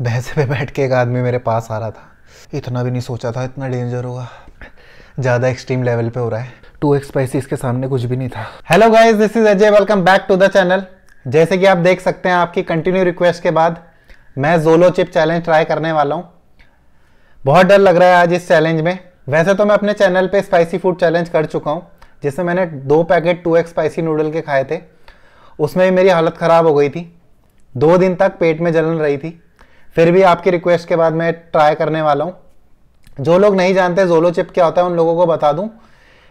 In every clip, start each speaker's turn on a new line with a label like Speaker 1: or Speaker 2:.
Speaker 1: भैंसे पे बैठ के एक आदमी मेरे पास आ रहा था। इतना भी नहीं सोचा था, इतना डेंजर होगा ज़्यादा एक्सट्रीम लेवल पे हो रहा है। टू एक्स स्पाइसी इसके सामने कुछ भी नहीं था। Hello guys this is Ajay welcome back to the channel जैसे कि आप देख सकते हैं आपकी कंटिन्यू रिक्वेस्ट के बाद, मैं जोलो चिप चैलेंज ट्राई करने वाला हूँ। बहुत डर लग रहा है आज इस चैलेंज में। वैसे तो मैं अपने चैनल पे स्पाइसी फ़ूड चैलेंज कर चुका हूँ, जिसमें मैंने दो packet two X spicy noodle के खाए थे। उसमें भी मेरी हालत ख़राब हो गई थी। दो दिन तक पेट में जलन रही थी। फिर भी आपकी रिक्वेस्ट के बाद मैं ट्राई करने वाला हूँ। जो लोग नहीं जानते जोलो चिप क्या होता है, उन लोगों को बता दूँ।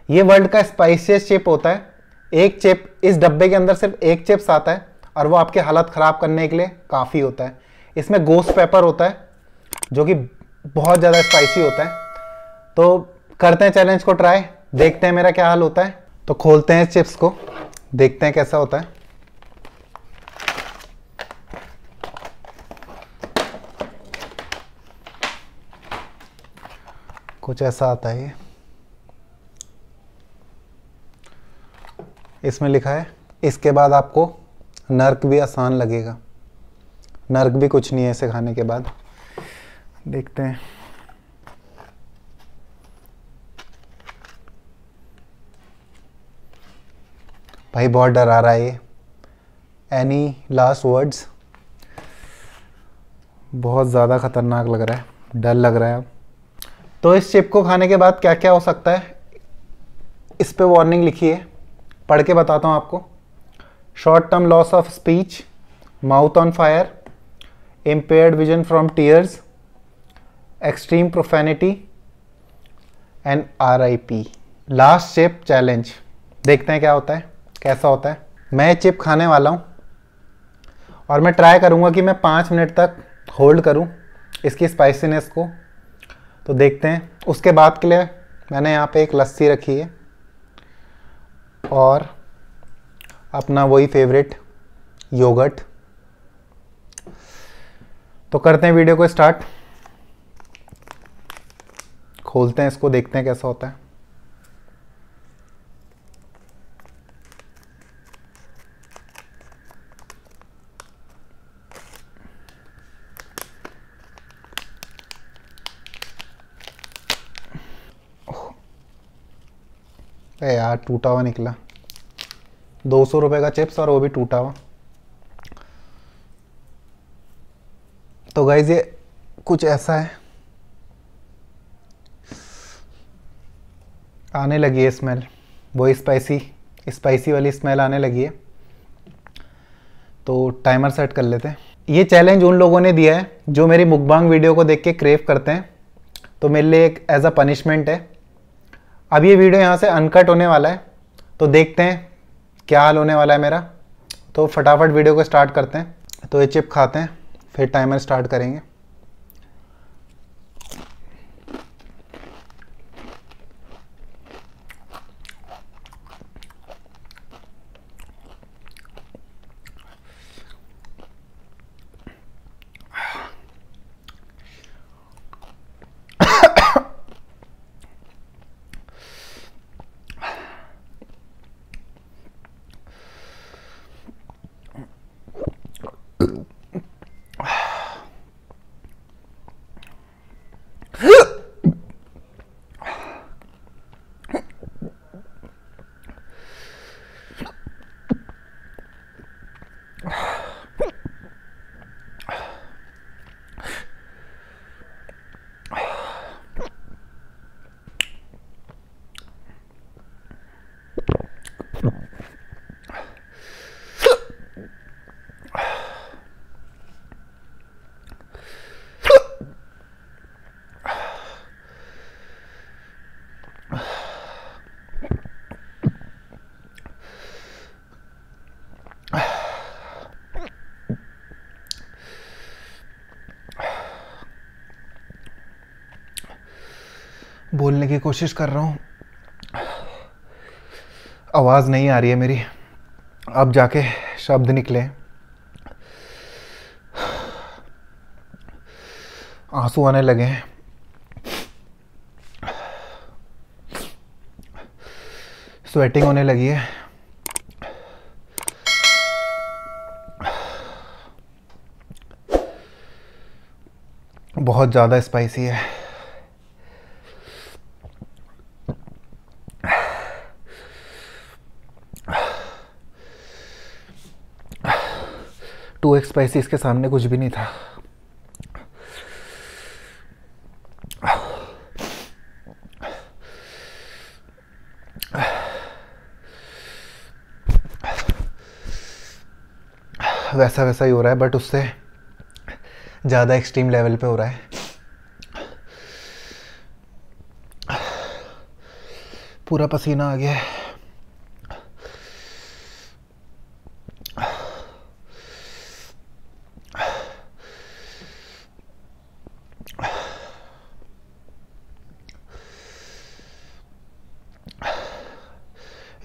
Speaker 1: ये वर्ल्ड का स्पाइसियस चिप होता है। एक चिप इस डब्बे के अंदर सिर्फ़ एक चिप्स आता है और वो आपकी हालत ख़राब करने के लिए काफ़ी होता है। इसमें गोस्ट पेपर होता है, जो कि बहुत ज़्यादा स्पाइसी होता है। तो करते हैं चैलेंज को ट्राई देखते हैं मेरा क्या हाल होता है। तो खोलते हैं चिप्स को, देखते हैं कैसा होता है। कुछ ऐसा आता है? इसमें लिखा है, इसके बाद आपको नर्क भी आसान लगेगा। नर्क भी कुछ नहीं है इसे खाने के बाद। देखते हैं। भाई, बहुत डर आ रहा है ये। एनी लास्ट वर्ड्स बहुत ज़्यादा ख़तरनाक लग रहा है। डर लग रहा है अब। तो इस चिप को खाने के बाद क्या क्या हो सकता है? इस पे वार्निंग लिखी है। पढ़ के बताता हूँ आपको। Short term loss of speech mouth on fire impaired vision from tears extreme profanity and R I P last chip challenge देखते हैं क्या होता है, कैसा होता है। मैं चिप खाने वाला हूँ। और मैं ट्राई करूँगा कि मैं पाँच मिनट तक होल्ड करूँ, इसकी स्पाइसीनेस को। तो देखते हैं। उसके बाद के लिए मैंने यहाँ पे एक लस्सी रखी है और अपना वही फेवरेट योगर्ट तो करते हैं वीडियो को स्टार्ट खोलते हैं इसको, देखते हैं कैसा होता है। ए यार, टूटा हुआ निकला। दो सौ रुपये का चिप्स और वो भी टूटा हुआ। तो गाइज़ ये कुछ ऐसा है। आने लगी है स्मेल वो स्पाइसी स्पाइसी वाली स्मेल आने लगी है। तो टाइमर सेट कर लेते हैं। ये चैलेंज उन लोगों ने दिया है, जो मेरी मुकबांग वीडियो को देख के क्रेव करते हैं। तो मेरे लिए एक एज अ पनिशमेंट है। अब ये वीडियो यहाँ से अनकट होने वाला है तो देखते हैं क्या हाल होने वाला है मेरा। तो फटाफट वीडियो को स्टार्ट करते हैं तो ये चिप खाते हैं, फिर टाइमर स्टार्ट करेंगे। बोलने की कोशिश कर रहा हूँ। आवाज़ नहीं आ रही है मेरी। अब जाके शब्द निकले। आँसू आने लगे हैं। स्वेटिंग होने लगी है। बहुत ज़्यादा स्पाइसी है। टू एक्स स्पाइसी इसके सामने कुछ भी नहीं था। वैसा वैसा ही हो रहा है बट उससे ज़्यादा एक्सट्रीम लेवल पे हो रहा है। पूरा पसीना आ गया है।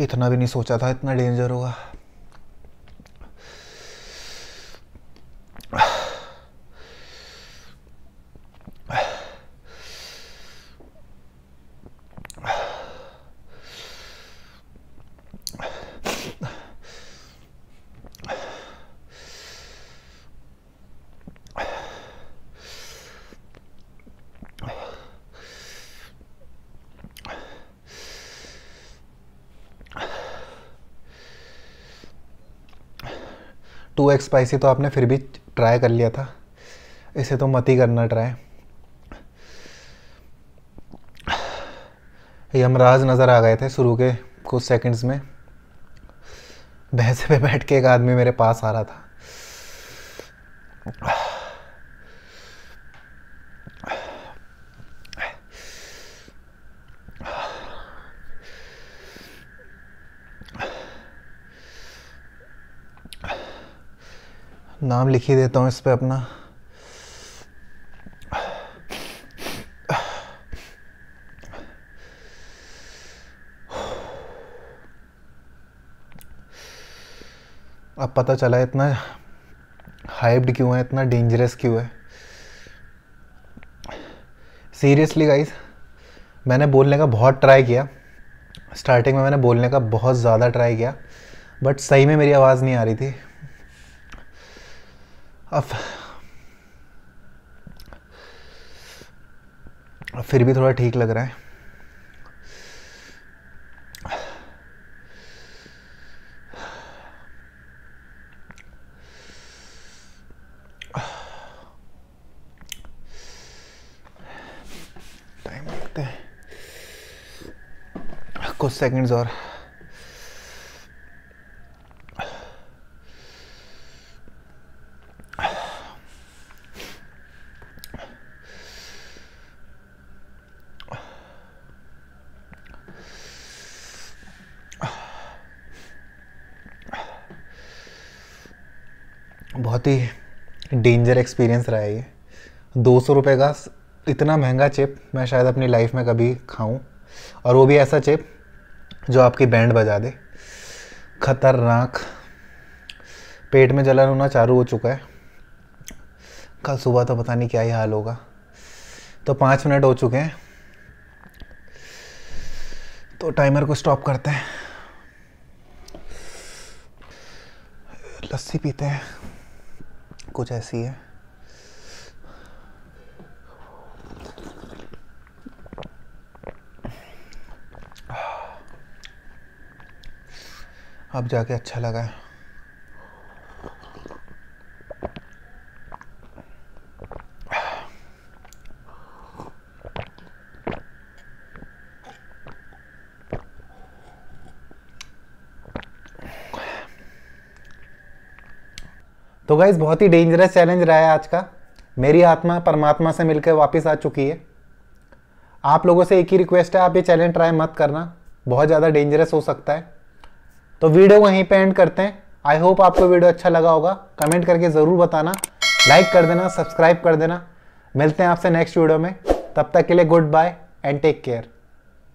Speaker 1: इतना भी नहीं सोचा था इतना डेंजर होगा टू एक्स स्पाइसी तो आपने फिर भी ट्राई कर लिया था। इसे तो मत ही करना ट्राई यमराज नज़र आ गए थे शुरू के कुछ सेकंड्स में। भैंसे पे बैठ के एक आदमी मेरे पास आ रहा था। नाम लिख ही देता हूँ इस पर अपना। अब पता चला इतना हाइप्ड क्यों है, इतना डेंजरस क्यों है। सीरियसली गाइस मैंने बोलने का बहुत ट्राई किया। स्टार्टिंग में मैंने बोलने का बहुत ज़्यादा ट्राई किया बट सही में मेरी आवाज़ नहीं आ रही थी। अब फिर भी थोड़ा ठीक लग रहा है। टाइम हैं। कुछ सेकंड्स और। बहुत ही डेंजर एक्सपीरियंस रहा है ये। दो सौ रुपये का इतना महँगा चिप मैं शायद अपनी लाइफ में कभी खाऊं। और वो भी ऐसा चिप जो आपकी बैंड बजा दे। खतरनाक। पेट में जलन होना चालू हो चुका है। कल सुबह तो पता नहीं क्या ही हाल होगा। तो पाँच मिनट हो चुके हैं। तो टाइमर को स्टॉप करते हैं। लस्सी पीते हैं। कुछ ऐसी है? अब जाके अच्छा लगा है। तो गाइज़ बहुत ही डेंजरस चैलेंज रहा है आज का। मेरी आत्मा परमात्मा से मिलकर वापस आ चुकी है। आप लोगों से एक ही रिक्वेस्ट है, आप ये चैलेंज ट्राई मत करना। बहुत ज़्यादा डेंजरस हो सकता है। तो वीडियो वहीं पे एंड करते हैं। आई होप आपको वीडियो अच्छा लगा होगा। कमेंट करके ज़रूर बताना। लाइक कर देना सब्सक्राइब कर देना। मिलते हैं आपसे नेक्स्ट वीडियो में। तब तक के लिए goodbye and take care